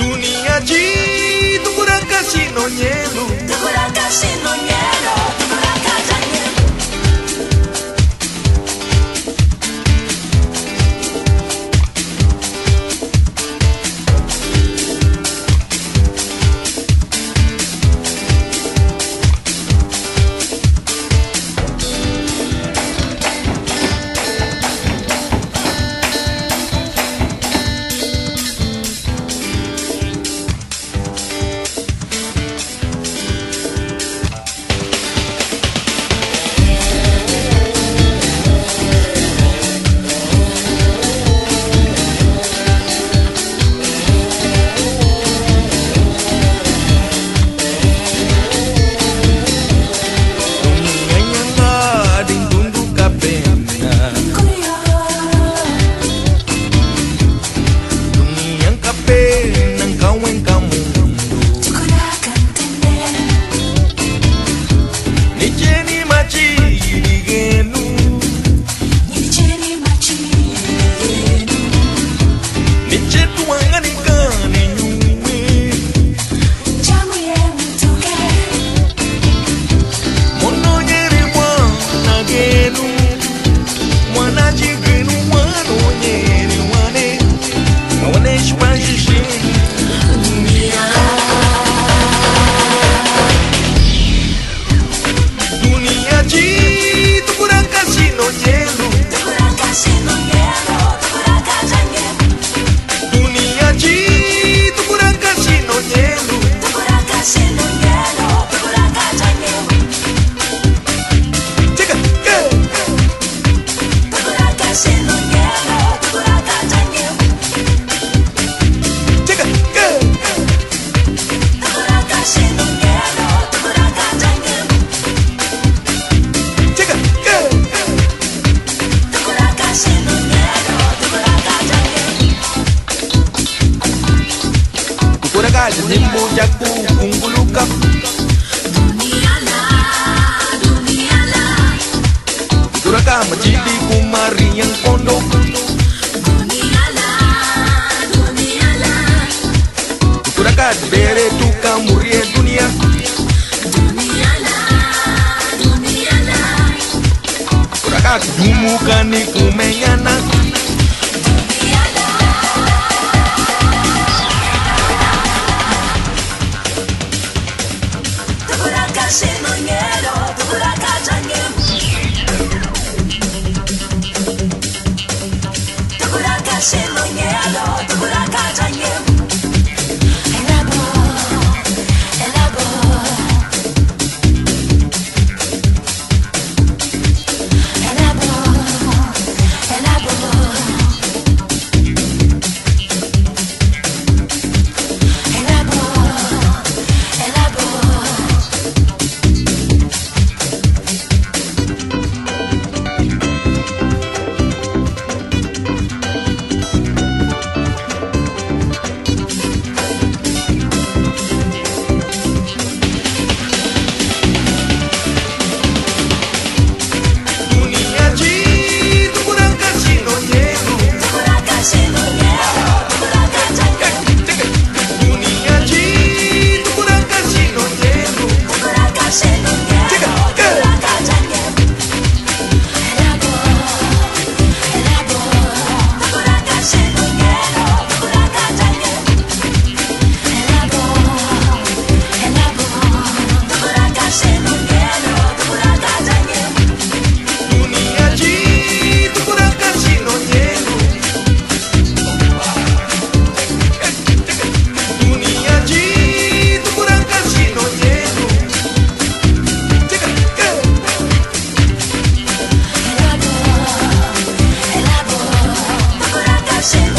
Dunia ji, tukura kasi no nyelo Tukura kasi no nyelo jago unggulu kap Duraka menjadi kumari yang pondok. Duraka bere tukang muria dunia. Duraka dumuka ni kumeyana Duraka Cielo, hielo, Russian.